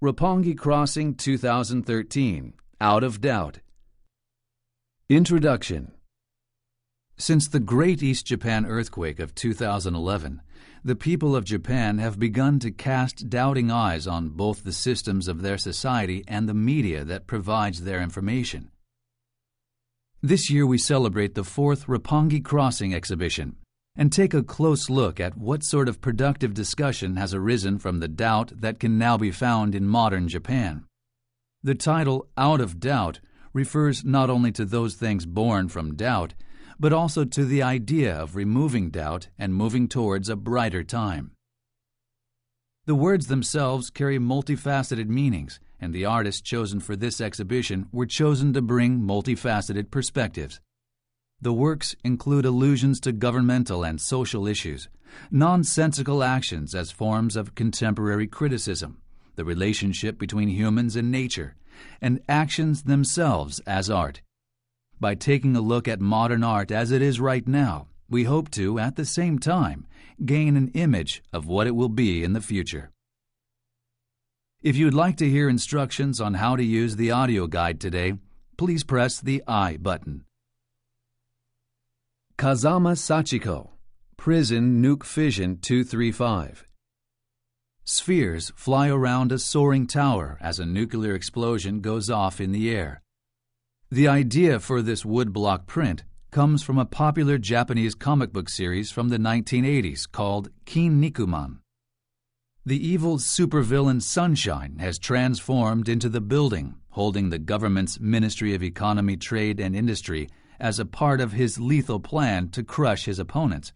Roppongi Crossing 2013 Out of Doubt. Introduction Since the Great East Japan Earthquake of 2011, the people of Japan have begun to cast doubting eyes on both the systems of their society and the media that provides their information. This year we celebrate the fourth Roppongi Crossing exhibition and take a close look at what sort of productive discussion has arisen from the doubt that can now be found in modern Japan. The title Out of Doubt refers not only to those things born from doubt, but also to the idea of removing doubt and moving towards a brighter time. The words themselves carry multifaceted meanings, and the artists chosen for this exhibition were chosen to bring multifaceted perspectives. The works include allusions to governmental and social issues, nonsensical actions as forms of contemporary criticism, the relationship between humans and nature, and actions themselves as art. By taking a look at modern art as it is right now, we hope to, at the same time, gain an image of what it will be in the future. If you'd like to hear instructions on how to use the audio guide today, please press the I button. Kazama Sachiko, Prison Nuke Fission 235. Spheres fly around a soaring tower as a nuclear explosion goes off in the air. The idea for this woodblock print comes from a popular Japanese comic book series from the 1980s called Kinnikuman. The evil supervillain Sunshine has transformed into the building holding the government's Ministry of Economy, Trade, and Industry as a part of his lethal plan to crush his opponents.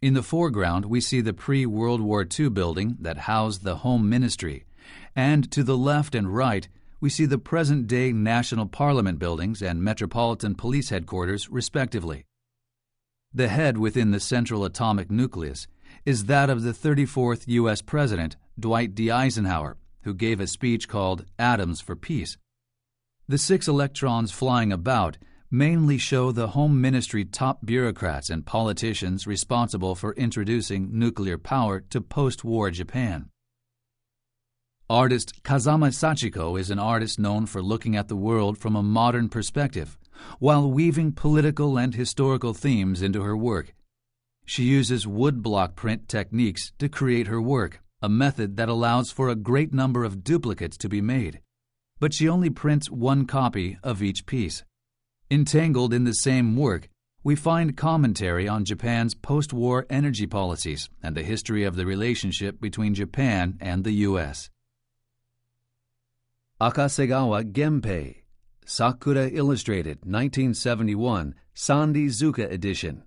In the foreground, we see the pre World War II building that housed the Home Ministry, and to the left and right, we see the present day National Parliament buildings and Metropolitan Police headquarters, respectively. The head within the central atomic nucleus is that of the 34th U.S. President, Dwight D. Eisenhower, who gave a speech called Atoms for Peace. The six electrons flying about mainly show the Home Ministry top bureaucrats and politicians responsible for introducing nuclear power to post war Japan. Artist Kazama Sachiko is an artist known for looking at the world from a modern perspective, while weaving political and historical themes into her work. She uses woodblock print techniques to create her work, a method that allows for a great number of duplicates to be made. But she only prints one copy of each piece. Entangled in the same work, we find commentary on Japan's post war energy policies and the history of the relationship between Japan and the U.S. Akasegawa Genpei, Sakura Illustrated, 1971, Sanrizuka edition.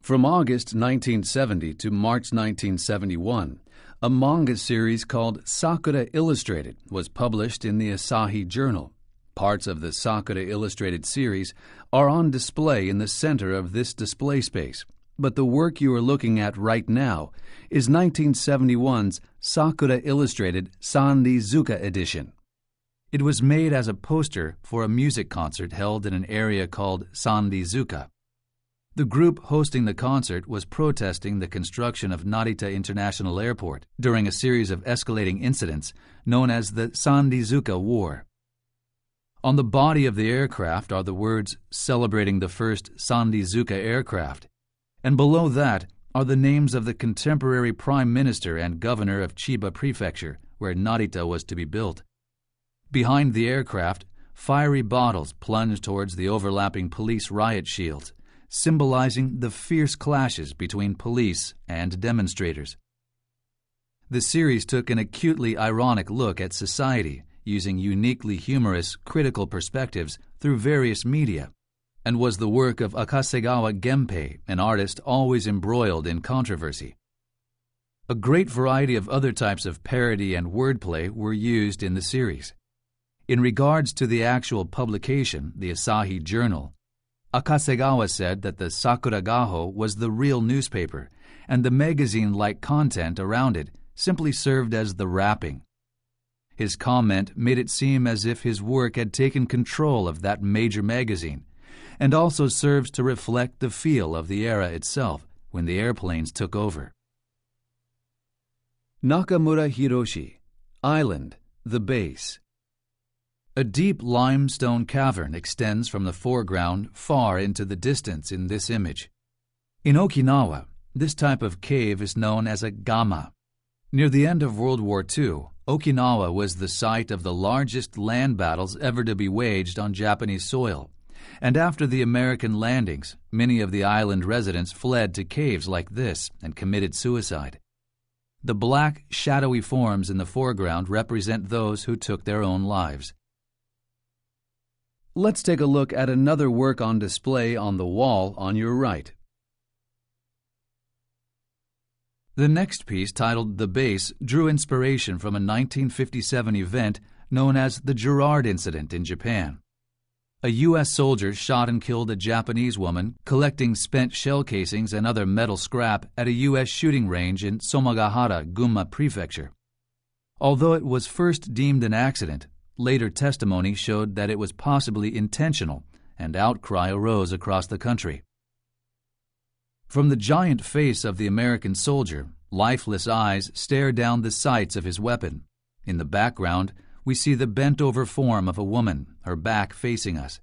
From August 1970 to March 1971, a manga series called Sakura Illustrated was published in the Asahi Journal. Parts of the Sakura Illustrated series are on display in the center of this display space, but the work you are looking at right now is 1971's Sakura Illustrated Sanrizuka edition. It was made as a poster for a music concert held in an area called Sanrizuka. The group hosting the concert was protesting the construction of Narita International Airport during a series of escalating incidents known as the Sanrizuka War. On the body of the aircraft are the words celebrating the first Sanrizuka aircraft, and below that are the names of the contemporary Prime Minister and Governor of Chiba Prefecture, where Narita was to be built. Behind the aircraft, fiery bottles plunge towards the overlapping police riot shields symbolizing the fierce clashes between police and demonstrators. The series took an acutely ironic look at society, using uniquely humorous, critical perspectives through various media, and was the work of Akasegawa Genpei, an artist always embroiled in controversy. A great variety of other types of parody and wordplay were used in the series. In regards to the actual publication, the Asahi Journal, Akasegawa said that the Sakura Gaho was the real newspaper, and the magazine like content around it simply served as the wrapping. His comment made it seem as if his work had taken control of that major magazine, and also serves to reflect the feel of the era itself when the airplanes took over. Nakamura Hiroshi, Island, the base. A deep limestone cavern extends from the foreground far into the distance in this image. In Okinawa, this type of cave is known as a gama. Near the end of World War II, Okinawa was the site of the largest land battles ever to be waged on Japanese soil. And after the American landings, many of the island residents fled to caves like this and committed suicide. The black, shadowy forms in the foreground represent those who took their own lives. Let's take a look at another work on display on the wall on your right. The next piece, titled The Base, drew inspiration from a 1957 event known as the Girard Incident in Japan. A U.S. soldier shot and killed a Japanese woman collecting spent shell casings and other metal scrap at a U.S. shooting range in Somagahara, Gunma Prefecture. Although it was first deemed an accident, later testimony showed that it was possibly intentional, and outcry arose across the country. From the giant face of the American soldier, lifeless eyes stare down the sights of his weapon. In the background, we see the bent over form of a woman, her back facing us.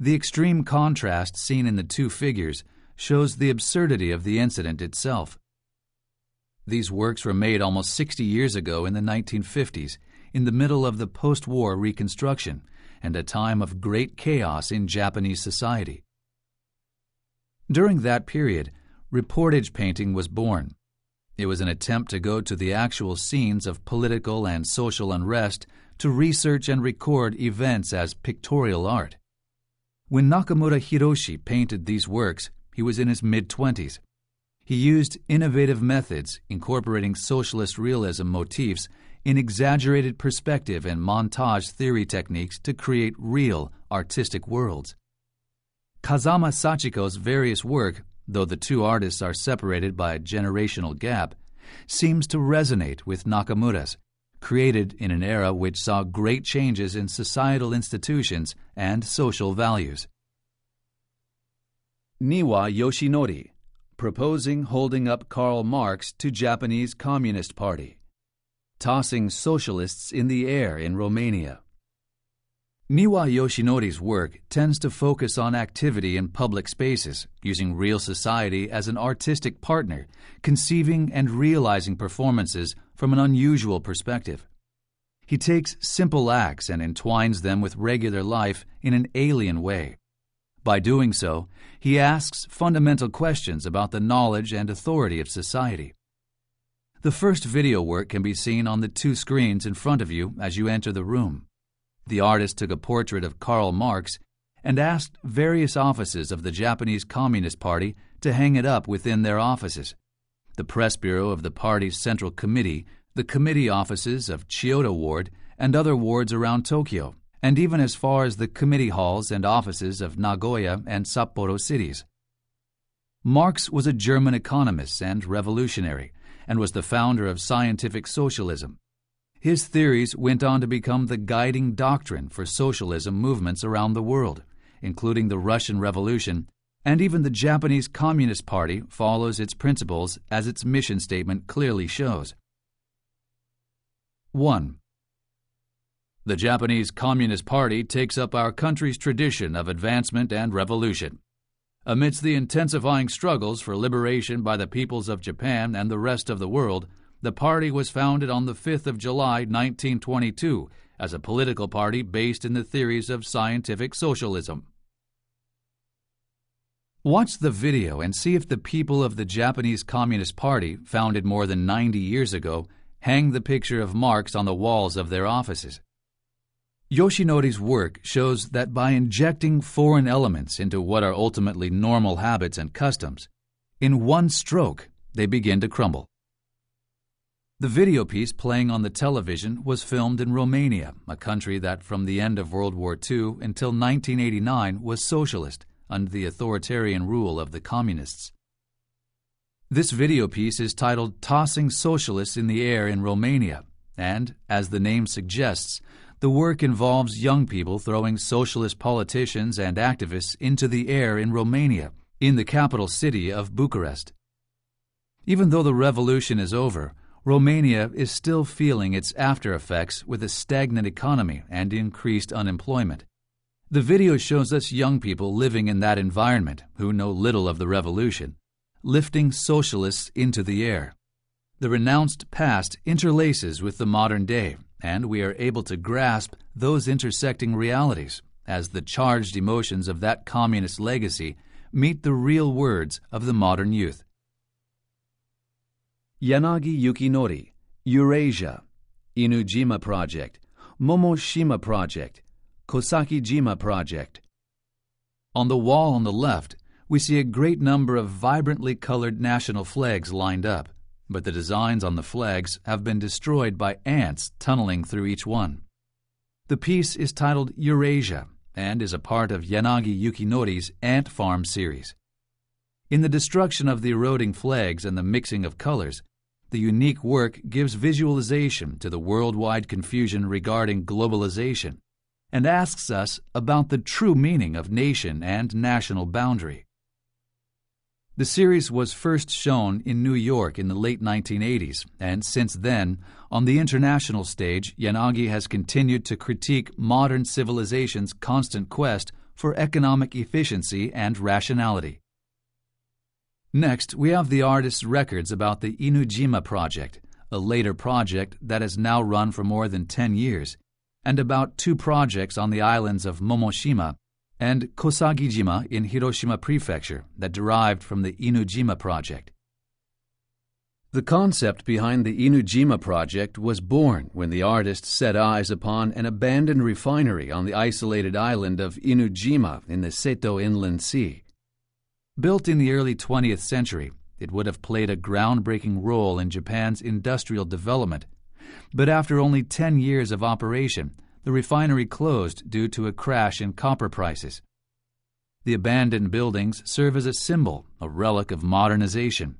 The extreme contrast seen in the two figures shows the absurdity of the incident itself. These works were made almost 60 years ago in the 1950s, in the middle of the post war reconstruction and a time of great chaos in Japanese society. During that period, reportage painting was born. It was an attempt to go to the actual scenes of political and social unrest to research and record events as pictorial art. When Nakamura Hiroshi painted these works, he was in his mid 20s. He used innovative methods incorporating socialist realism motifs in exaggerated perspective and montage theory techniques to create real artistic worlds. Kazama Sachiko's various work, though the two artists are separated by a generational gap, seems to resonate with Nakamura's, created in an era which saw great changes in societal institutions and social values. Niwa Yoshinori, proposing holding up Karl Marx to Japanese Communist Party, tossing socialists in the air in Romania. Niwa Yoshinori's work tends to focus on activity in public spaces, using real society as an artistic partner, conceiving and realizing performances from an unusual perspective. He takes simple acts and entwines them with regular life in an alien way. By doing so, he asks fundamental questions about the knowledge and authority of society. The first video work can be seen on the two screens in front of you as you enter the room. The artist took a portrait of Karl Marx and asked various offices of the Japanese Communist Party to hang it up within their offices. The press bureau of the party's central committee, the committee offices of Chiyoda Ward, and other wards around Tokyo, and even as far as the committee halls and offices of Nagoya and Sapporo cities. Marx was a German economist and revolutionary, and was the founder of scientific socialism. His theories went on to become the guiding doctrine for socialism movements around the world, including the Russian Revolution, and even the Japanese Communist Party follows its principles as its mission statement clearly shows. 1. The Japanese Communist Party takes up our country's tradition of advancement and revolution. Amidst the intensifying struggles for liberation by the peoples of Japan and the rest of the world, the party was founded on the 5th of July, 1922, as a political party based in the theories of scientific socialism. Watch the video and see if the people of the Japanese Communist Party, founded more than 90 years ago, hang the picture of Marx on the walls of their offices. Yoshinori's work shows that by injecting foreign elements into what are ultimately normal habits and customs, in one stroke they begin to crumble. The video piece playing on the television was filmed in Romania, a country that from the end of World War II until 1989 was socialist under the authoritarian rule of the communists. This video piece is titled Tossing Socialists in the Air in Romania, and, as the name suggests, the work involves young people throwing socialist politicians and activists into the air in Romania, in the capital city of Bucharest. Even though the revolution is over, Romania is still feeling its after effects with a stagnant economy and increased unemployment. The video shows us young people living in that environment who know little of the revolution, lifting socialists into the air. The renounced past interlaces with the modern day, and we are able to grasp those intersecting realities as the charged emotions of that communist legacy meet the real words of the modern youth. Yanagi Yukinori, Eurasia, Inujima Project, Momoshima Project, Kosagijima Project. On the wall on the left, we see a great number of vibrantly colored national flags lined up, but the designs on the flags have been destroyed by ants tunneling through each one. The piece is titled Eurasia and is a part of Yanagi Yukinori's Ant Farm series. In the destruction of the eroding flags and the mixing of colors, the unique work gives visualization to the worldwide confusion regarding globalization and asks us about the true meaning of nation and national boundary. The series was first shown in New York in the late 1980s, and since then, on the international stage, Yanagi has continued to critique modern civilization's constant quest for economic efficiency and rationality. Next, we have the artist's records about the Inujima Project, a later project that has now run for more than 10 years and about two projects on the islands of Momoshima and Kosagijima in Hiroshima Prefecture that derived from the Inujima project. The concept behind the Inujima project was born when the artist set eyes upon an abandoned refinery on the isolated island of Inujima in the Seto Inland Sea. Built in the early 20th century, it would have played a groundbreaking role in Japan's industrial development but after only 10 years of operation, the refinery closed due to a crash in copper prices. The abandoned buildings serve as a symbol, a relic of modernization.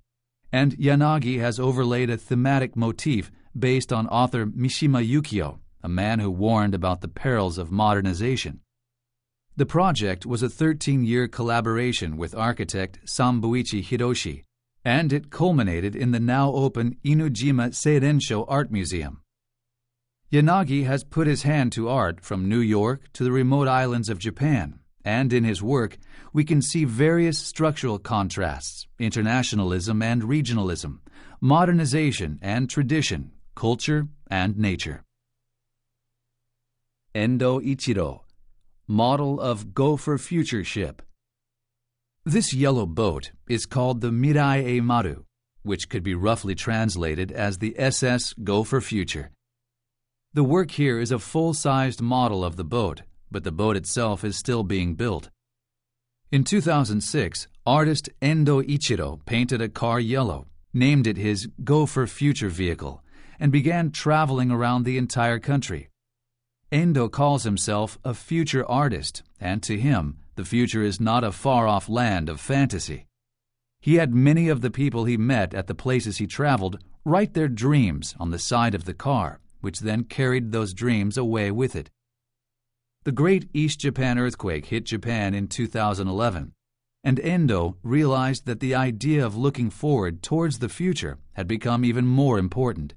And Yanagi has overlaid a thematic motif based on author Mishima Yukio, a man who warned about the perils of modernization. The project was a 13 year collaboration with architect Sambuichi Hiroshi, and it culminated in the now open Inujima Seirensho Art Museum. Yanagi has put his hand to art from New York to the remote islands of Japan, and in his work we can see various structural contrasts, internationalism and regionalism, modernization and tradition, culture and nature. Endo Ichiro, model of Go for Future Ship, this yellow boat is called the Mirai e Maru, which could be roughly translated as the SS Go for Future. The work here is a full-sized model of the boat, but the boat itself is still being built. In 2006, artist Endo Ichiro painted a car yellow, named it his Go for Future vehicle, and began traveling around the entire country. Endo calls himself a future artist, and to him, the future is not a far off land of fantasy. He had many of the people he met at the places he traveled write their dreams on the side of the car, which then carried those dreams away with it. The great East Japan earthquake hit Japan in 2011, and Endo realized that the idea of looking forward towards the future had become even more important.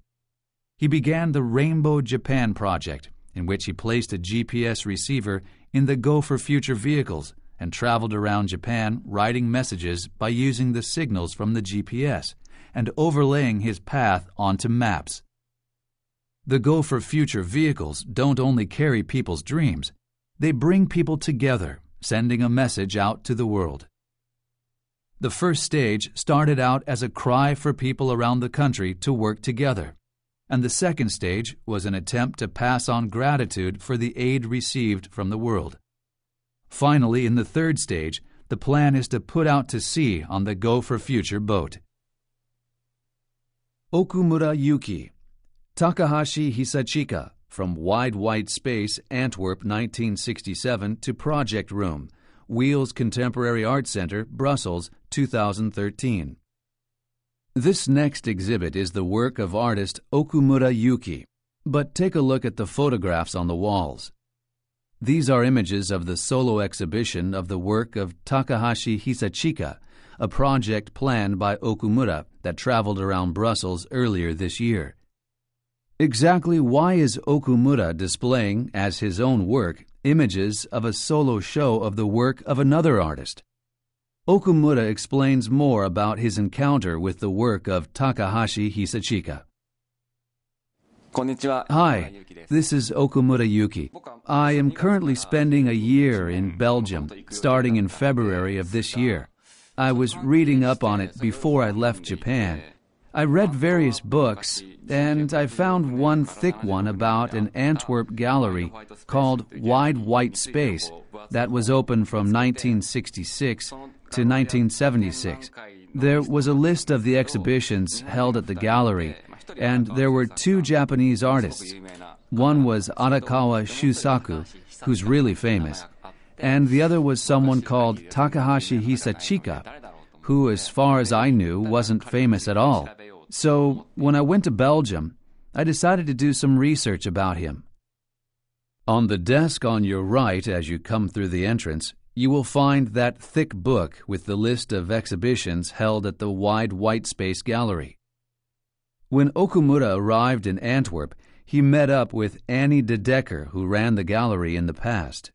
He began the Rainbow Japan project, in which he placed a GPS receiver in the Go for Future vehicles and traveled around Japan writing messages by using the signals from the GPS and overlaying his path onto maps. The Go for Future vehicles don't only carry people's dreams, they bring people together, sending a message out to the world. The first stage started out as a cry for people around the country to work together and the second stage was an attempt to pass on gratitude for the aid received from the world. Finally, in the third stage, the plan is to put out to sea on the Go for Future boat. Okumura Yuki, Takahashi Hisachika, from Wide White Space, Antwerp, 1967 to Project Room, Wiels Contemporary Art Center, Brussels, 2013. This next exhibit is the work of artist Okumura Yuki, but take a look at the photographs on the walls. These are images of the solo exhibition of the work of Takahashi Hisachika, a project planned by Okumura that traveled around Brussels earlier this year. Exactly why is Okumura displaying, as his own work, images of a solo show of the work of another artist? Okumura explains more about his encounter with the work of Takahashi Hisachika. Hi, this is Okumura Yuki. I am currently spending a year in Belgium, starting in February of this year. I was reading up on it before I left Japan. I read various books, and I found one thick one about an Antwerp gallery called Wide White Space that was open from 1966 to 1976. There was a list of the exhibitions held at the gallery, and there were two Japanese artists. One was Arakawa Shusaku, who's really famous, and the other was someone called Takahashi Hisachika, who, as far as I knew, wasn't famous at all. So, when I went to Belgium, I decided to do some research about him. On the desk on your right as you come through the entrance, you will find that thick book with the list of exhibitions held at the Wide White Space Gallery. When Okumura arrived in Antwerp, he met up with Anny de Decker, who ran the gallery in the past.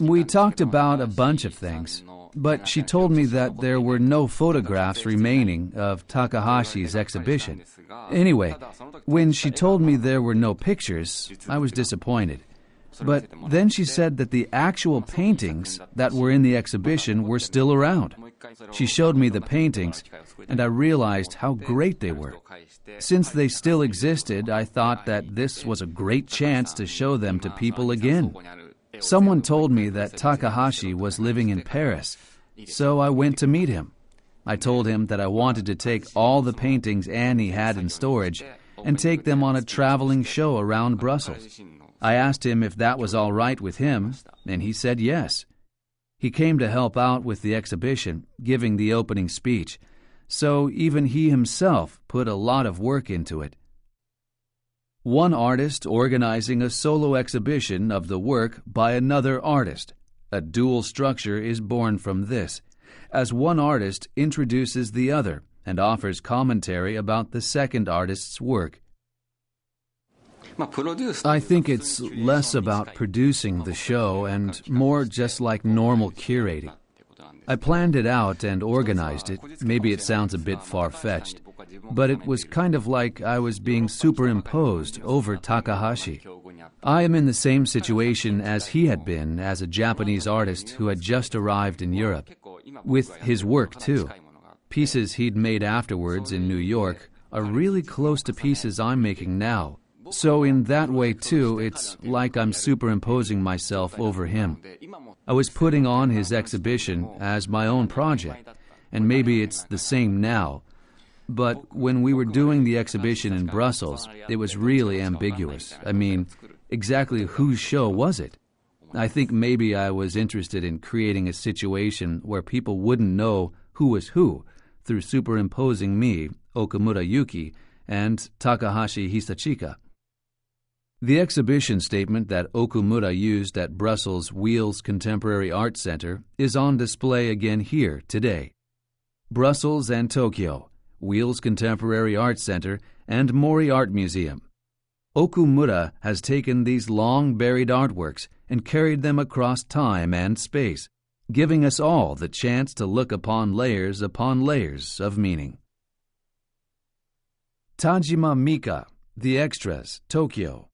We talked about a bunch of things, but she told me that there were no photographs remaining of Takahashi's exhibition. Anyway, when she told me there were no pictures, I was disappointed. But then she said that the actual paintings that were in the exhibition were still around. She showed me the paintings, and I realized how great they were. Since they still existed, I thought that this was a great chance to show them to people again. Someone told me that Takahashi was living in Paris, so I went to meet him. I told him that I wanted to take all the paintings Anny had in storage and take them on a traveling show around Brussels. I asked him if that was all right with him, and he said yes. He came to help out with the exhibition, giving the opening speech, so even he himself put a lot of work into it. One artist organizing a solo exhibition of the work by another artist. A dual structure is born from this, as one artist introduces the other and offers commentary about the second artist's work. I think it's less about producing the show and more just like normal curating. I planned it out and organized it. Maybe it sounds a bit far fetched, but it was kind of like I was being superimposed over Takahashi. I am in the same situation as he had been as a Japanese artist who had just arrived in Europe, with his work too. Pieces he'd made afterwards in New York are really close to pieces I'm making now so, in that way, too, it's like I'm superimposing myself over him. I was putting on his exhibition as my own project, and maybe it's the same now. But when we were doing the exhibition in Brussels, it was really ambiguous. I mean, exactly whose show was it? I think maybe I was interested in creating a situation where people wouldn't know who was who through superimposing me, Okumura Yuki, and Takahashi Hisachika. The exhibition statement that Okumura used at Brussels Wiels Contemporary Art Center is on display again here today. Brussels and Tokyo, Wiels Contemporary Art Center, and Mori Art Museum. Okumura has taken these long buried artworks and carried them across time and space, giving us all the chance to look upon layers upon layers of meaning. Tajima Mika, The Extras, Tokyo,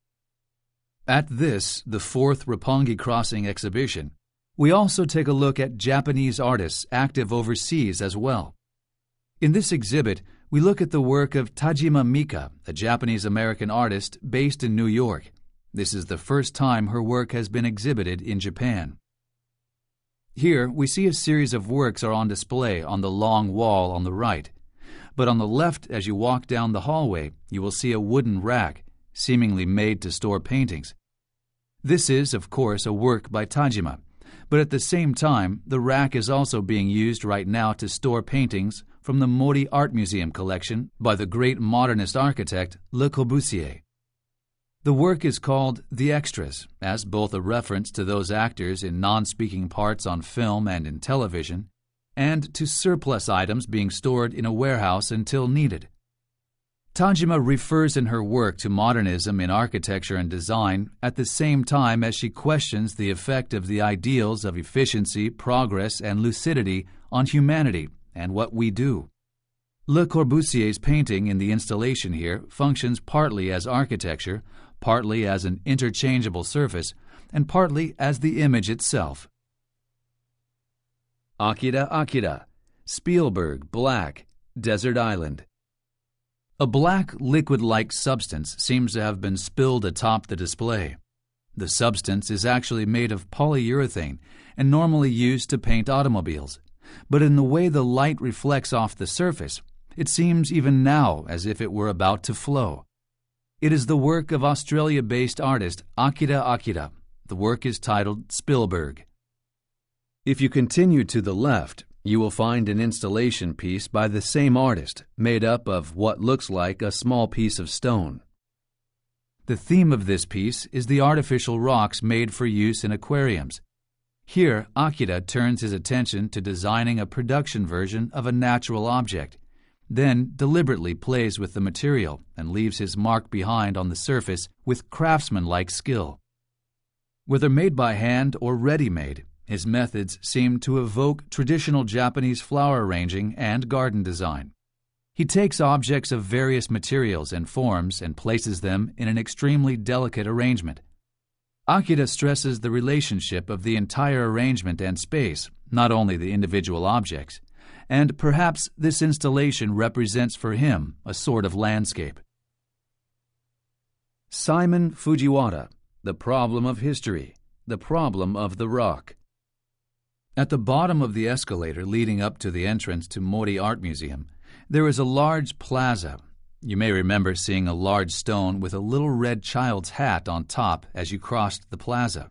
at this, the fourth Roppongi Crossing exhibition, we also take a look at Japanese artists active overseas as well. In this exhibit, we look at the work of Tajima Mika, a Japanese American artist based in New York. This is the first time her work has been exhibited in Japan. Here, we see a series of works are on display on the long wall on the right. But on the left, as you walk down the hallway, you will see a wooden rack seemingly made to store paintings. This is, of course, a work by Tajima, but at the same time, the rack is also being used right now to store paintings from the Mori Art Museum collection by the great modernist architect Le Corbusier. The work is called The Extras, as both a reference to those actors in non speaking parts on film and in television, and to surplus items being stored in a warehouse until needed. Tajima refers in her work to modernism in architecture and design at the same time as she questions the effect of the ideals of efficiency, progress, and lucidity on humanity and what we do. Le Corbusier's painting in the installation here functions partly as architecture, partly as an interchangeable surface, and partly as the image itself. Akira Akira, Spielberg, Black, Desert Island. A black liquid-like substance seems to have been spilled atop the display. The substance is actually made of polyurethane and normally used to paint automobiles. But in the way the light reflects off the surface, it seems even now as if it were about to flow. It is the work of Australia-based artist Akira Akira. The work is titled Spielberg. If you continue to the left, you will find an installation piece by the same artist, made up of what looks like a small piece of stone. The theme of this piece is the artificial rocks made for use in aquariums. Here, Akira turns his attention to designing a production version of a natural object, then deliberately plays with the material and leaves his mark behind on the surface with craftsman-like skill. Whether made by hand or ready-made, his methods seem to evoke traditional Japanese flower arranging and garden design. He takes objects of various materials and forms and places them in an extremely delicate arrangement. Akira stresses the relationship of the entire arrangement and space, not only the individual objects, and perhaps this installation represents for him a sort of landscape. Simon Fujiwara, The Problem of History, The Problem of the Rock. At the bottom of the escalator leading up to the entrance to Mori Art Museum, there is a large plaza. You may remember seeing a large stone with a little red child's hat on top as you crossed the plaza.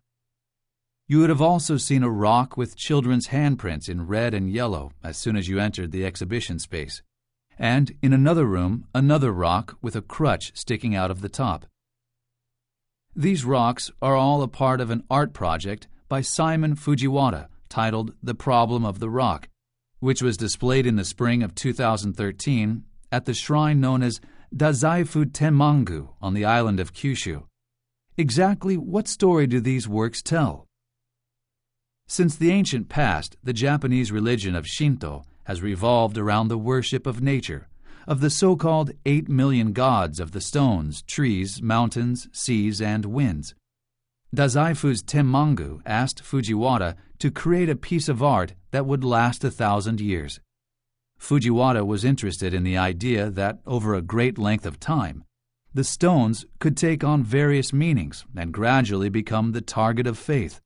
You would have also seen a rock with children's handprints in red and yellow as soon as you entered the exhibition space. And in another room, another rock with a crutch sticking out of the top. These rocks are all a part of an art project by Simon Fujiwara, titled The Problem of the Rock, which was displayed in the spring of 2013 at the shrine known as Dazaifu Tenmangu on the island of Kyushu. Exactly what story do these works tell? Since the ancient past, the Japanese religion of Shinto has revolved around the worship of nature, of the so called eight million gods of the stones, trees, mountains, seas, and winds. Dazaifu's Tenmangu asked Fujiwara to create a piece of art that would last a thousand years. Fujiwara was interested in the idea that, over a great length of time, the stones could take on various meanings and gradually become the target of faith.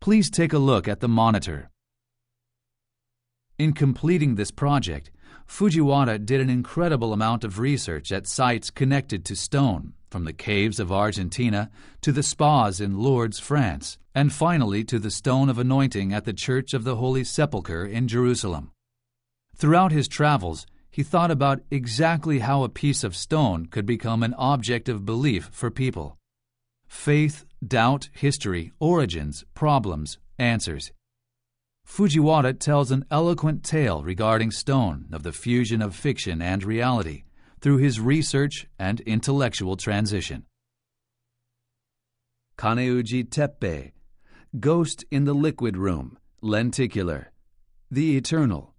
Please take a look at the monitor. In completing this project, Fujiwara did an incredible amount of research at sites connected to stone, from the caves of Argentina to the spas in Lourdes, France, and finally to the stone of anointing at the Church of the Holy Sepulchre in Jerusalem. Throughout his travels, he thought about exactly how a piece of stone could become an object of belief for people. Faith, doubt, history, origins, problems, answers. Fujiwara tells an eloquent tale regarding stone of the fusion of fiction and reality through his research and intellectual transition. Kaneuji Teppei, Ghost in the Liquid Room, Lenticular, The Eternal.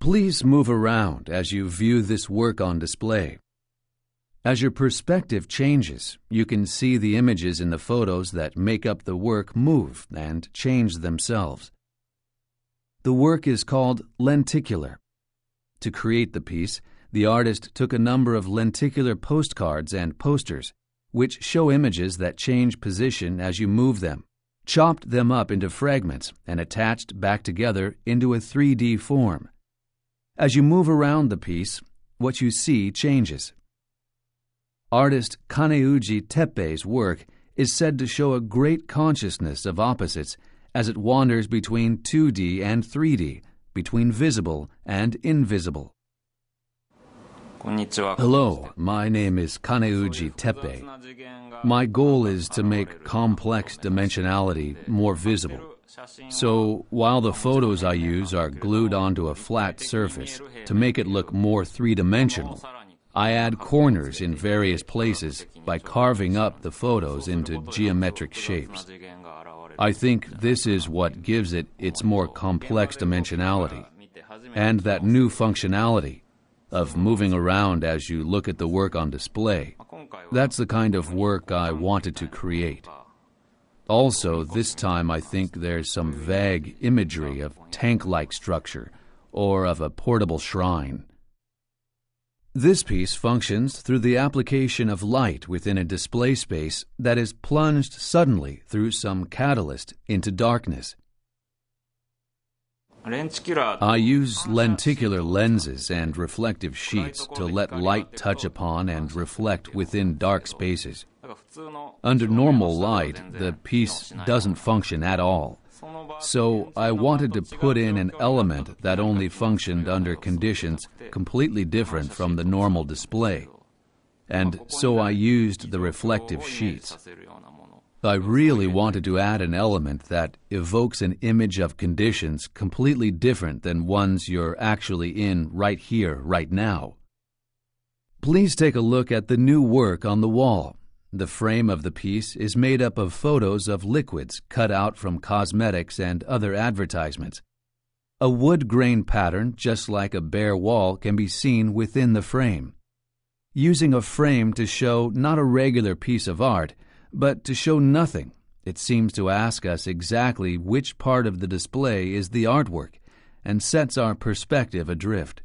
Please move around as you view this work on display. As your perspective changes, you can see the images in the photos that make up the work move and change themselves. The work is called lenticular. To create the piece, the artist took a number of lenticular postcards and posters, which show images that change position as you move them, chopped them up into fragments, and attached back together into a 3D form. As you move around the piece, what you see changes. Artist Kaneuji Teppei's work is said to show a great consciousness of opposites as it wanders between 2D and 3D, between visible and invisible. Hello, my name is Kaneuji Teppei. My goal is to make complex dimensionality more visible, So, while the photos I use are glued onto a flat surface to make it look more three dimensional, I add corners in various places by carving up the photos into geometric shapes. I think this is what gives it its more complex dimensionality and that new functionality of moving around as you look at the work on display. That's the kind of work I wanted to create. Also, this time I think there's some vague imagery of tank like structure or of a portable shrine. This piece functions through the application of light within a display space that is plunged suddenly through some catalyst into darkness. I use lenticular lenses and reflective sheets to let light touch upon and reflect within dark spaces. Under normal light, the piece doesn't function at all. So I wanted to put in an element that only functioned under conditions completely different from the normal display. And so I used the reflective sheets. I really wanted to add an element that evokes an image of conditions completely different than ones you're actually in right here, right now. Please take a look at the new work on the wall. The frame of the piece is made up of photos of liquids cut out from cosmetics and other advertisements. A wood grain pattern, just like a bare wall, can be seen within the frame. Using a frame to show not a regular piece of art, but to show nothing, it seems to ask us exactly which part of the display is the artwork and sets our perspective adrift.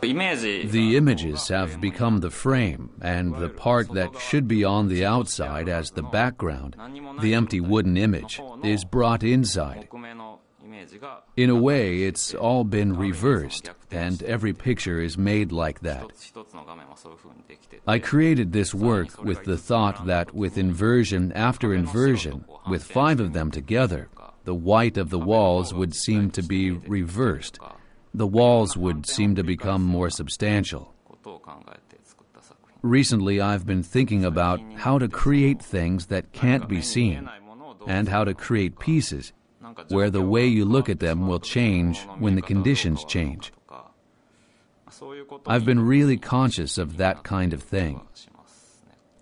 The images have become the frame, and the part that should be on the outside as the background, the empty wooden image, is brought inside. In a way, it's all been reversed, and every picture is made like that. I created this work with the thought that with inversion after inversion, with five of them together, the white of the walls would seem to be reversed the walls would seem to become more substantial. Recently, I've been thinking about how to create things that can't be seen, and how to create pieces where the way you look at them will change when the conditions change. I've been really conscious of that kind of thing.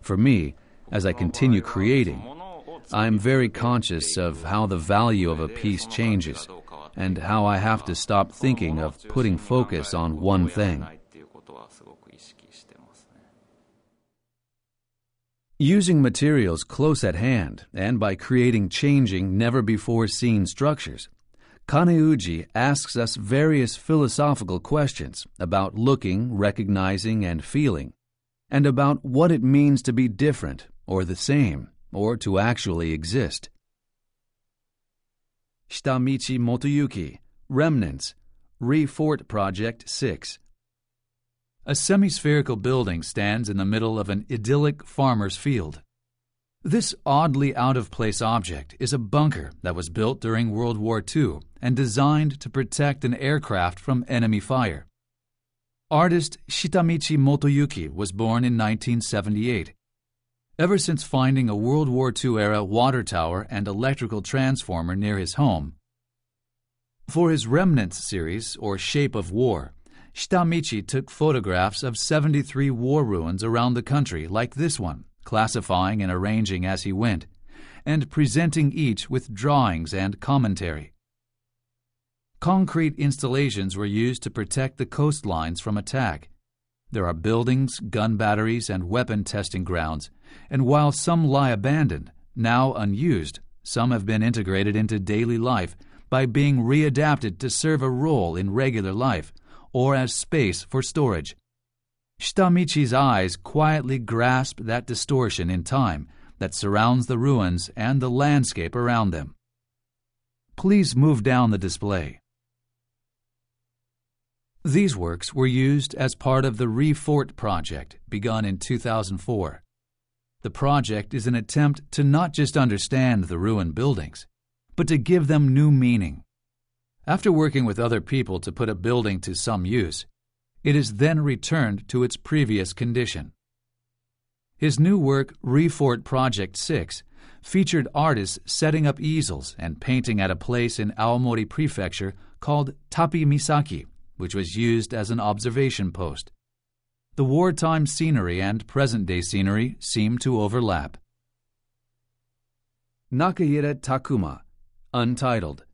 For me, as I continue creating, I'm very conscious of how the value of a piece changes and how I have to stop thinking of putting focus on one thing. Using materials close at hand and by creating changing, never before seen structures, Kaneuji asks us various philosophical questions about looking, recognizing, and feeling, and about what it means to be different or the same, or to actually exist. Shitamichi Motoyuki, Remnants, Re-Fort Project 6. A semi-spherical building stands in the middle of an idyllic farmer's field. This oddly out-of-place object is a bunker that was built during World War II and designed to protect an aircraft from enemy fire. Artist Shitamichi Motoyuki was born in 1978. Ever since finding a World War II era water tower and electrical transformer near his home, for his Remnants series, or Shape of War, Shitamichi took photographs of 73 war ruins around the country, like this one, classifying and arranging as he went, and presenting each with drawings and commentary. Concrete installations were used to protect the coastlines from attack. There are buildings, gun batteries, and weapon testing grounds, and while some lie abandoned, now unused, some have been integrated into daily life by being readapted to serve a role in regular life or as space for storage. Shitamichi's eyes quietly grasp that distortion in time that surrounds the ruins and the landscape around them. Please move down the display. These works were used as part of the Re-Fort project begun in 2004. The project is an attempt to not just understand the ruined buildings, but to give them new meaning. After working with other people to put a building to some use, it is then returned to its previous condition. His new work, Re-Fort Project 6, featured artists setting up easels and painting at a place in Aomori Prefecture called Tappi Misaki, which was used as an observation post. The wartime scenery and present day scenery seem to overlap. Nakahira Takuma, Untitled.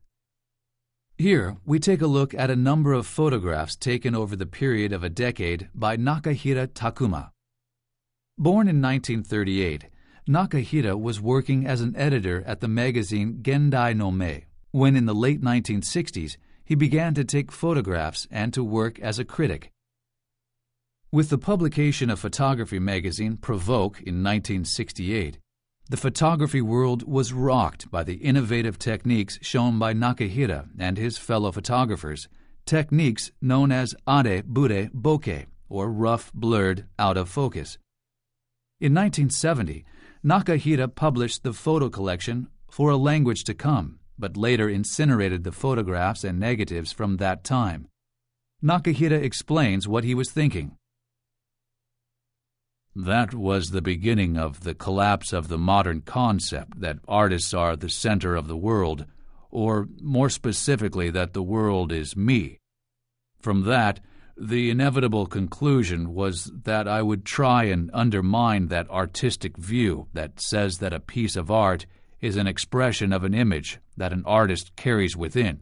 Here, we take a look at a number of photographs taken over the period of a decade by Nakahira Takuma. Born in 1938, Nakahira was working as an editor at the magazine Gendai no Me when in the late 1960s he began to take photographs and to work as a critic. With the publication of photography magazine Provoke in 1968, the photography world was rocked by the innovative techniques shown by Nakahira and his fellow photographers, techniques known as are bure bokeh, or rough, blurred, out of focus. In 1970, Nakahira published the photo collection For a Language to Come, but later incinerated the photographs and negatives from that time. Nakahira explains what he was thinking. That was the beginning of the collapse of the modern concept that artists are the center of the world, or more specifically, that the world is me. From that, the inevitable conclusion was that I would try and undermine that artistic view that says that a piece of art is an expression of an image that an artist carries within.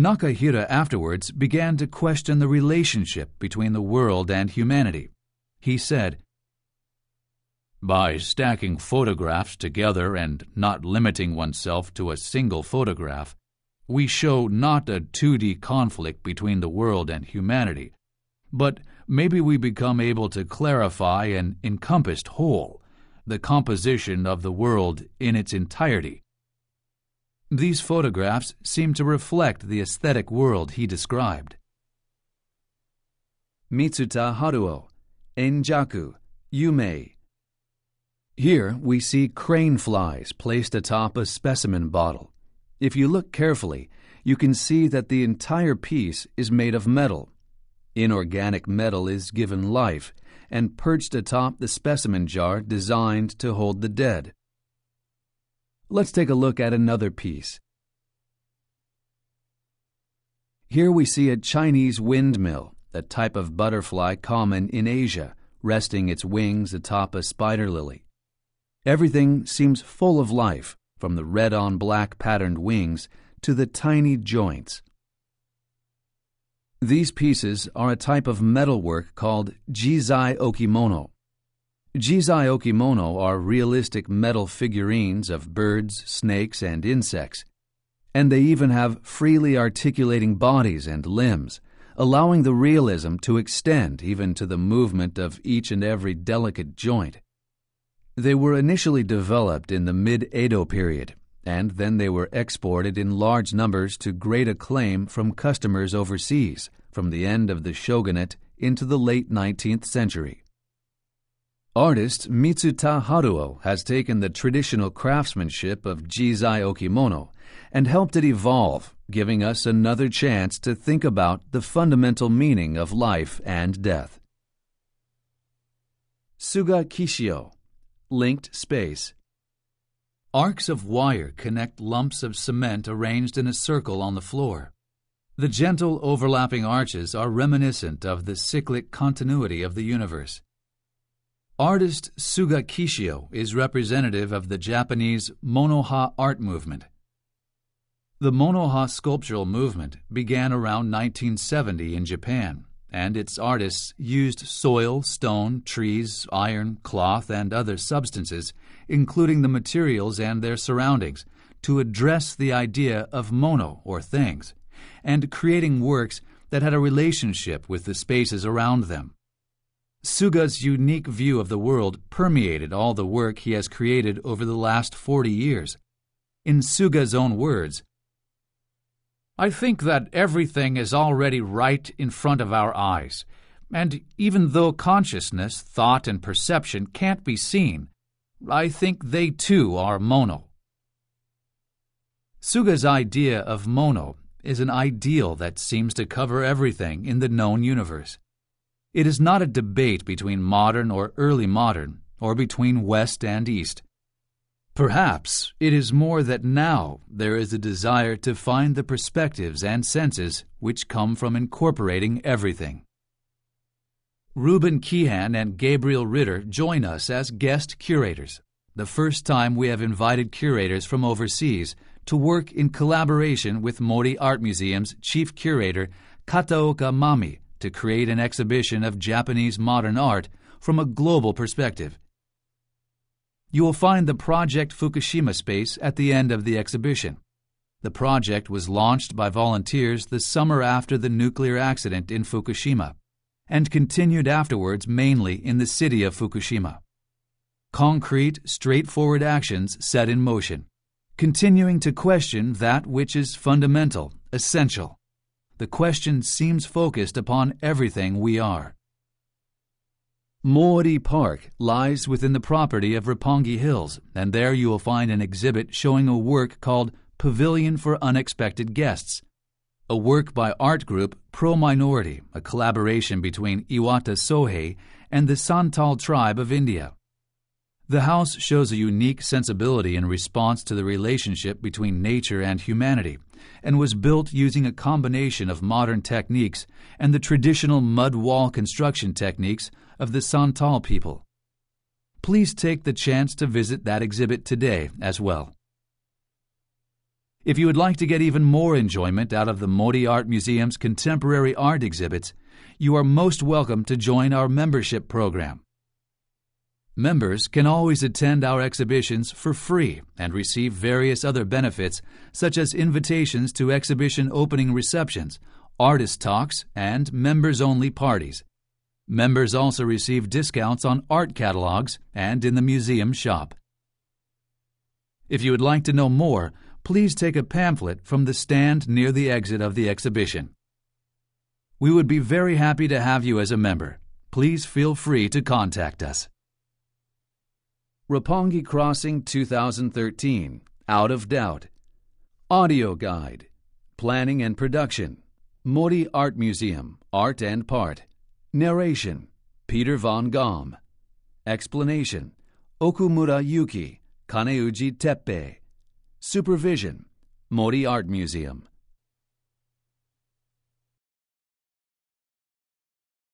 Nakahira afterwards began to question the relationship between the world and humanity. He said, By stacking photographs together and not limiting oneself to a single photograph, we show not a 2D conflict between the world and humanity, but maybe we become able to clarify an encompassed whole, the composition of the world in its entirety. These photographs seem to reflect the aesthetic world he described. Mitsuta Haruo, Enjaku, Yume. Here we see crane flies placed atop a specimen bottle. If you look carefully, you can see that the entire piece is made of metal. Inorganic metal is given life and perched atop the specimen jar designed to hold the dead. Let's take a look at another piece. Here we see a Chinese windmill, a type of butterfly common in Asia, resting its wings atop a spider lily. Everything seems full of life, from the red on black patterned wings to the tiny joints. These pieces are a type of metalwork called Jizai Okimono. Jizai okimono are realistic metal figurines of birds, snakes, and insects, and they even have freely articulating bodies and limbs, allowing the realism to extend even to the movement of each and every delicate joint. They were initially developed in the mid Edo period, and then they were exported in large numbers to great acclaim from customers overseas from the end of the shogunate into the late 19th century. Artist Mitsuta Haruo has taken the traditional craftsmanship of Jizai Okimono and helped it evolve, giving us another chance to think about the fundamental meaning of life and death. Suga Kishio Linked Space Arcs of wire connect lumps of cement arranged in a circle on the floor. The gentle overlapping arches are reminiscent of the cyclic continuity of the universe. Artist Suga Kishio is representative of the Japanese Monoha art movement. The Monoha sculptural movement began around 1970 in Japan, and its artists used soil, stone, trees, iron, cloth, and other substances, including the materials and their surroundings, to address the idea of mono, or things, and creating works that had a relationship with the spaces around them. Suga's unique view of the world permeated all the work he has created over the last 40 years. In Suga's own words, I think that everything is already right in front of our eyes, and even though consciousness, thought, and perception can't be seen, I think they too are mono. Suga's idea of mono is an ideal that seems to cover everything in the known universe. It is not a debate between modern or early modern, or between West and East. Perhaps it is more that now there is a desire to find the perspectives and senses which come from incorporating everything. Reuben Keehan and Gabriel Ritter join us as guest curators, the first time we have invited curators from overseas to work in collaboration with Mori Art Museum's chief curator Kataoka Mami to create an exhibition of Japanese modern art from a global perspective. You will find the Project Fukushima space at the end of the exhibition. The project was launched by volunteers the summer after the nuclear accident in Fukushima and continued afterwards mainly in the city of Fukushima. Concrete, straightforward actions set in motion, continuing to question that which is fundamental, essential. The question seems focused upon everything we are. Mori Park lies within the property of Roppongi Hills, and there you will find an exhibit showing a work called Pavilion for Unexpected Guests, a work by art group Pro Minority, a collaboration between Iwata Sohei and the Santal tribe of India. The house shows a unique sensibility in response to the relationship between nature and humanity, and was built using a combination of modern techniques and the traditional mud wall construction techniques of the Santal people. Please take the chance to visit that exhibit today as well. If you would like to get even more enjoyment out of the Mori Art Museum's contemporary art exhibits, you are most welcome to join our membership program. Members can always attend our exhibitions for free and receive various other benefits, such as invitations to exhibition opening receptions, artist talks, and members only parties. Members also receive discounts on art catalogs and in the museum shop. If you would like to know more, please take a pamphlet from the stand near the exit of the exhibition. We would be very happy to have you as a member. Please feel free to contact us. Roppongi Crossing 2013 Out of Doubt. Audio Guide. Planning and Production. Mori Art Museum Art and Part. Narration. Peter von Gomm Explanation. Okumura Yuki Kaneuji Teppei Supervision. Mori Art Museum